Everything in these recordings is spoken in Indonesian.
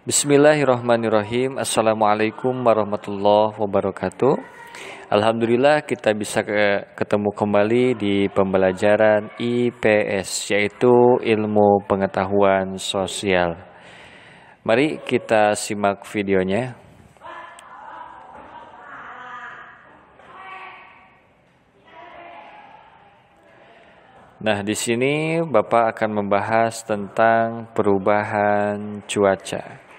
Bismillahirrahmanirrahim. Assalamualaikum warahmatullahi wabarakatuh. Alhamdulillah kita bisa ke, ketemu kembali di pembelajaran IPS yaitu ilmu pengetahuan sosial. Mari kita simak videonya. Nah, di sini Bapak akan membahas tentang perubahan cuaca.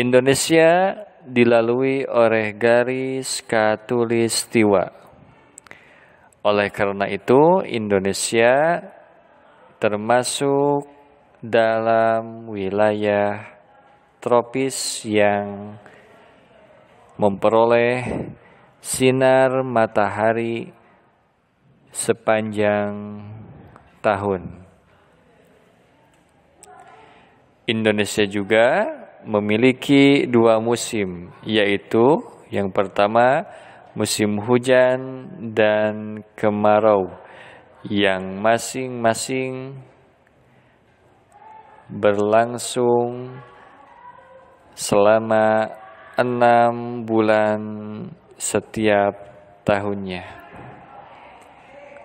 Indonesia dilalui oleh garis katulistiwa. Oleh karena itu, Indonesia termasuk dalam wilayah tropis yang memperoleh sinar matahari sepanjang tahun. Indonesia juga memiliki dua musim, yaitu yang pertama musim hujan dan kemarau yang masing-masing berlangsung selama enam bulan setiap tahunnya.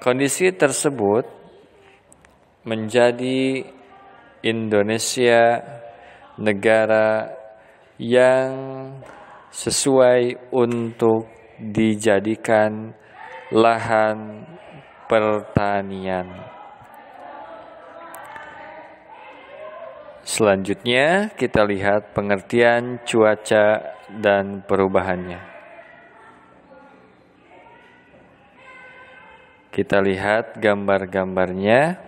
Kondisi tersebut menjadi Indonesia negara yang sesuai untuk dijadikan lahan pertanian. Selanjutnya, kita lihat pengertian cuaca dan perubahannya. Kita lihat gambar-gambarnya.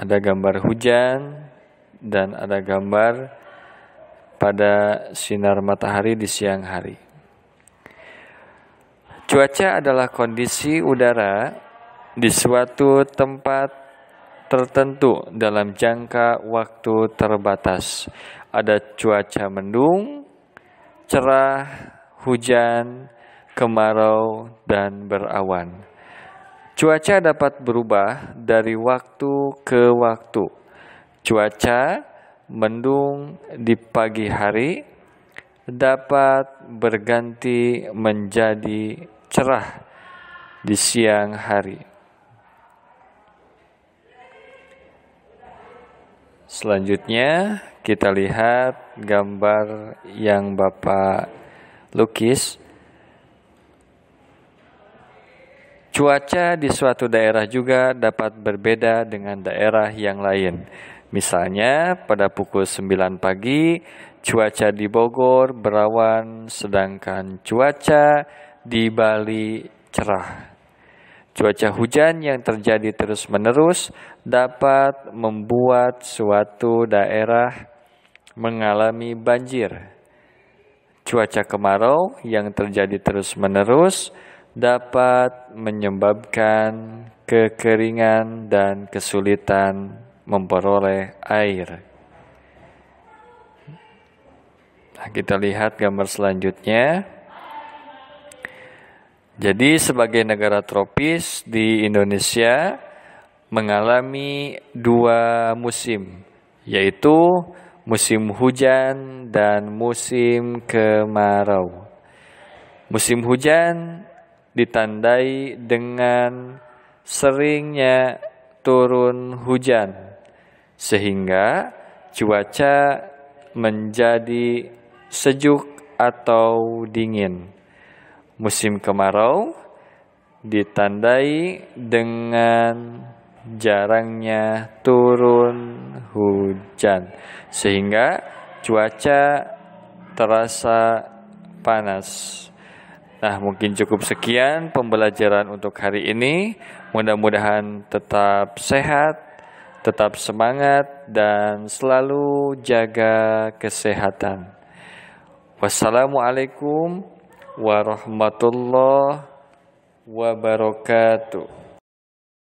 Ada gambar hujan dan ada gambar pada sinar matahari di siang hari. Cuaca adalah kondisi udara di suatu tempat tertentu dalam jangka waktu terbatas. Ada cuaca mendung, cerah, hujan, kemarau, dan berawan. Cuaca dapat berubah dari waktu ke waktu. Cuaca mendung di pagi hari dapat berganti menjadi cerah di siang hari. Selanjutnya kita lihat gambar yang Bapak lukis. Cuaca di suatu daerah juga dapat berbeda dengan daerah yang lain. Misalnya pada pukul 9 pagi cuaca di Bogor berawan sedangkan cuaca di Bali cerah. Cuaca hujan yang terjadi terus-menerus dapat membuat suatu daerah mengalami banjir. Cuaca kemarau yang terjadi terus-menerus dapat menyebabkan kekeringan dan kesulitan memperoleh air. Nah, kita lihat gambar selanjutnya. Jadi sebagai negara tropis di Indonesia mengalami dua musim, yaitu musim hujan dan musim kemarau. Musim hujan ditandai dengan seringnya turun hujan sehingga cuaca menjadi sejuk atau dingin. Musim kemarau ditandai dengan jarangnya turun hujan sehingga cuaca terasa panas. Nah, mungkin cukup sekian pembelajaran untuk hari ini. Mudah-mudahan tetap sehat, tetap semangat, dan selalu jaga kesehatan. Wassalamualaikum warahmatullahi wabarakatuh.